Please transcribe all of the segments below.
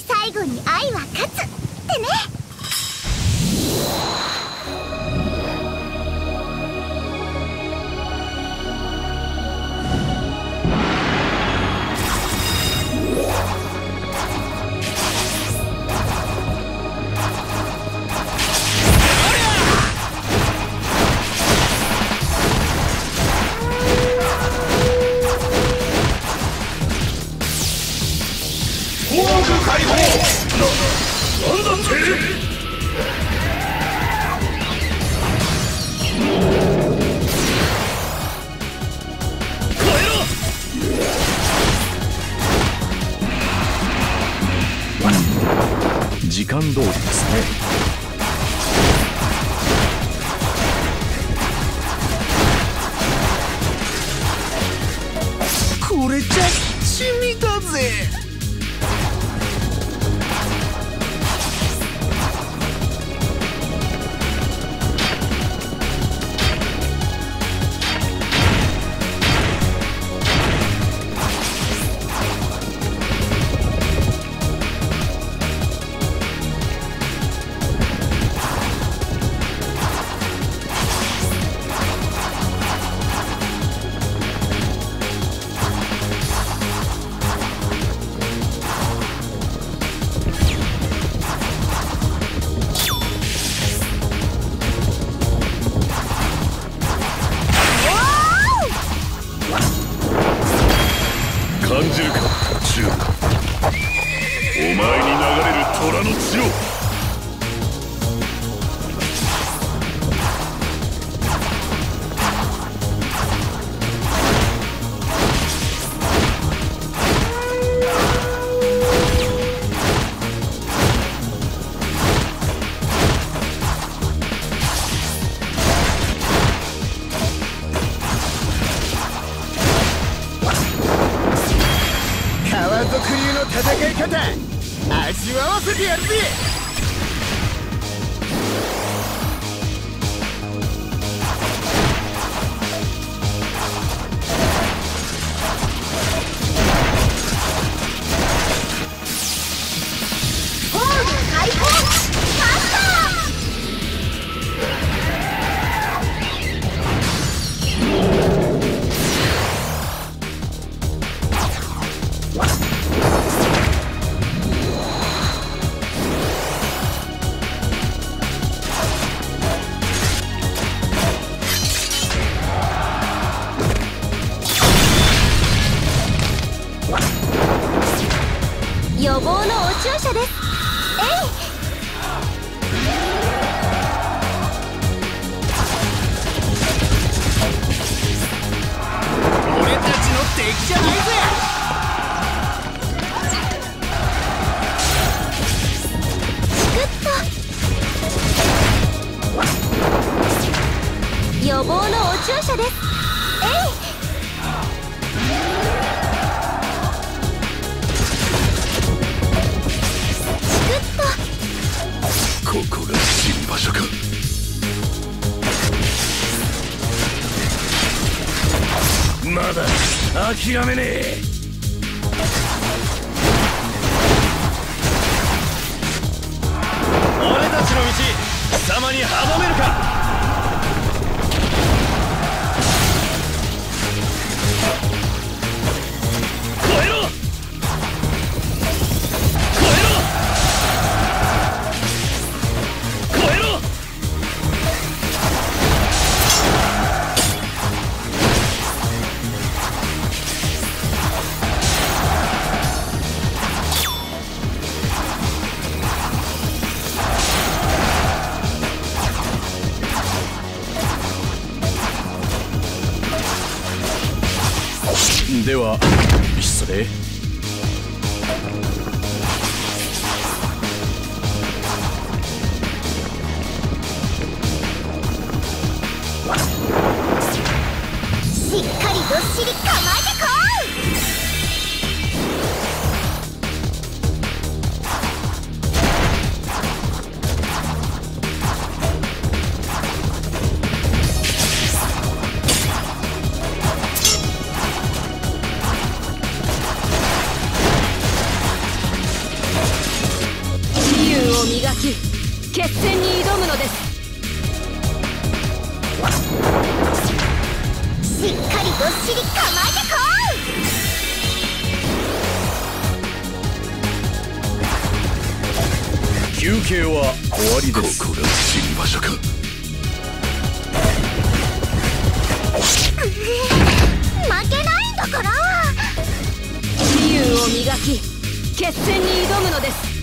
最後に愛は勝つってね。な、んだって？時間通りですね。soon. 流の戦い方。味わわせてやるぜ。予防のお注射です。諦めねえ。俺たちの道貴様に阻めるか。では失礼。しっかりどっしり。磨き決戦に挑むのです。しっかりどっしり構えてこ休憩は終わりこです。こが死に場所か。う負けないんだから。自由を磨き決戦に挑むのです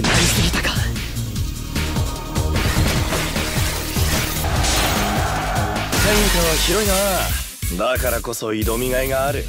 くなりすぎたか。天下は広いな。だからこそ挑みがいがある。